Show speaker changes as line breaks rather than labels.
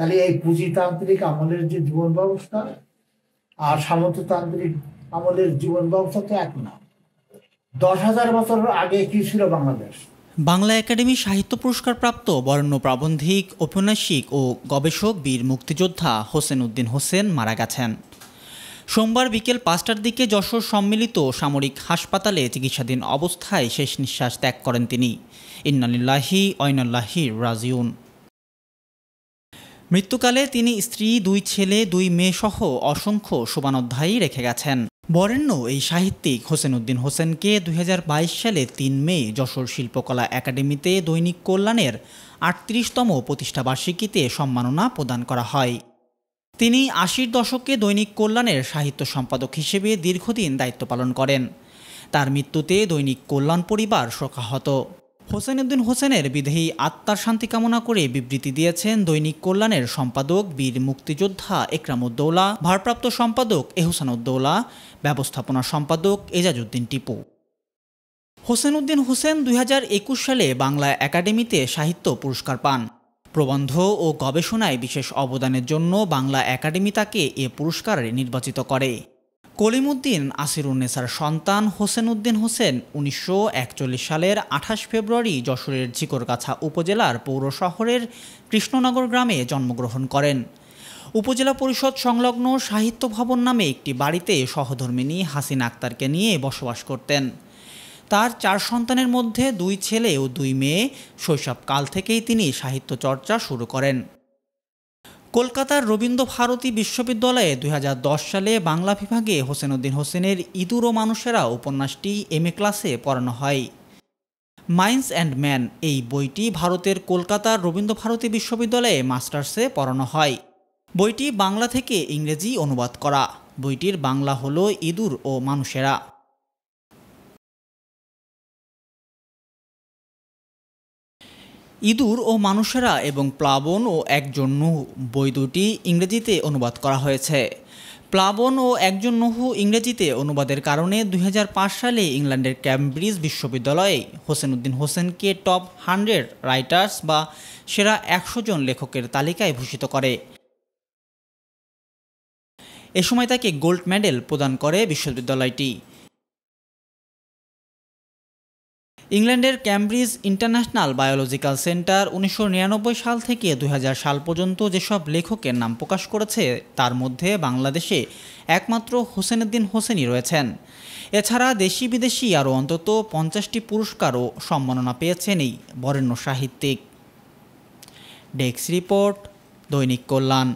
তাহলে এই পুঁজিতান্ত্রিক আমলের যে জীবন ব্যবস্থা আর সামন্ততান্ত্রিক আমলের জীবন ব্যবস্থা তো এক না। দশ হাজার বছর আগে কি ছিল বাংলাদেশ?
বাংলা একাডেমি সাহিত্য পুরস্কার প্রাপ্ত বরেণ্য প্রাবন্ধিক, ঔপন্যাসিক ও গবেষক, বীর মুক্তিযোদ্ধা হোসেন উদ্দিন হোসেন মারা গেছেন। সোমবার বিকেল পাঁচটার দিকে যশোর সম্মিলিত সামরিক হাসপাতালে চিকিৎসাধীন অবস্থায় শেষ নিঃশ্বাস ত্যাগ করেন তিনি। ইন্নালিল্লাহি ঐনাল্লাহি রাজিউন। মৃত্যুকালে তিনি স্ত্রী, দুই ছেলে, দুই মেয়ে সহ অসংখ্য শোভানোধ্যায়ী রেখে গেছেন। বরেণ্য এই সাহিত্যিক হোসেন উদ্দিন হোসেনকে দুই সালে তিন মে যশোর শিল্পকলা একাডেমিতে দৈনিক কল্যাণের আটত্রিশতম প্রতিষ্ঠাবার্ষিকীতে সম্মাননা প্রদান করা হয়। তিনি আশির দশকে দৈনিক কল্যাণের সাহিত্য সম্পাদক হিসেবে দীর্ঘদিন দায়িত্ব পালন করেন। তার মৃত্যুতে দৈনিক কল্যাণ পরিবার শোকাহত। হোসেন উদ্দিন হোসেনের বিধেয়ী আত্মার শান্তি কামনা করে বিবৃতি দিয়েছেন দৈনিক কল্যাণের সম্পাদক বীর মুক্তিযোদ্ধা একরামুদ্দৌলা, ভারপ্রাপ্ত সম্পাদক এহসানুদ্দৌলা, ব্যবস্থাপনা সম্পাদক এজাজউদ্দিন টিপু। হোসেন উদ্দিন হোসেন দুই হাজার একুশ সালে বাংলা একাডেমিতে সাহিত্য পুরস্কার পান। প্রবন্ধ ও গবেষণায় বিশেষ অবদানের জন্য বাংলা একাডেমি তাকে এ পুরস্কারে নির্বাচিত করে। কলিমুদ্দিন আসিরুন্নেসার সন্তান হোসেন উদ্দিন হোসেন উনিশশো একচল্লিশ সালের আঠাশ ফেব্রুয়ারি যশোরের ঝিকরগাছা উপজেলার পৌর শহরের কৃষ্ণনগর গ্রামে জন্মগ্রহণ করেন। উপজেলা পরিষদ সংলগ্ন সাহিত্য ভবন নামে একটি বাড়িতে সহধর্মিনী হাসিন আক্তারকে নিয়ে বসবাস করতেন। তার চার সন্তানের মধ্যে দুই ছেলে ও দুই মেয়ে শৈশবকাল থেকেই তিনি সাহিত্য চর্চা শুরু করেন। কলকাতার রবীন্দ্র ভারতী বিশ্ববিদ্যালয়ে দুই হাজার দশ সালে বাংলা বিভাগে হোসেন উদ্দিন হোসেনের ইঁদুর ও মানুষেরা উপন্যাসটি এম এ ক্লাসে পড়ানো হয়। মাইন্স অ্যান্ড ম্যান এই বইটি ভারতের কলকাতার রবীন্দ্র ভারতী বিশ্ববিদ্যালয়ে মাস্টার্সে পড়ানো হয়। বইটি বাংলা থেকে ইংরেজি অনুবাদ করা। বইটির বাংলা হল ইঁদুর ও মানুষেরা। ইঁদুর ও মানুষেরা এবং প্লাবন ও একজন নুহু বই দুটি ইংরেজিতে অনুবাদ করা হয়েছে। প্লাবন ও একজন নুহু ইংরেজিতে অনুবাদের কারণে দুই হাজার পাঁচ সালে ইংল্যান্ডের ক্যামব্রিজ বিশ্ববিদ্যালয়ে হোসেন উদ্দিন হোসেনকে টপ হান্ড্রেড রাইটার্স বা সেরা একশো জন লেখকের তালিকায় ভূষিত করে। এ সময় তাকে গোল্ড মেডেল প্রদান করে বিশ্ববিদ্যালয়টি। ইংল্যান্ডের ক্যামব্রিজ ইন্টারন্যাশনাল বায়োলজিক্যাল সেন্টার উনিশশো নিরানব্বই সাল থেকে দু হাজার সাল পর্যন্ত যেসব লেখকের নাম প্রকাশ করেছে, তার মধ্যে বাংলাদেশে একমাত্র হোসেনউদ্দিন হোসেনই রয়েছেন। এছাড়া দেশি বিদেশি আরও অন্তত পঞ্চাশটি পুরস্কার ও সম্মাননা পেয়েছেন এই বরেণ্য সাহিত্যিক। ডেস্ক রিপোর্ট, দৈনিক কল্যাণ।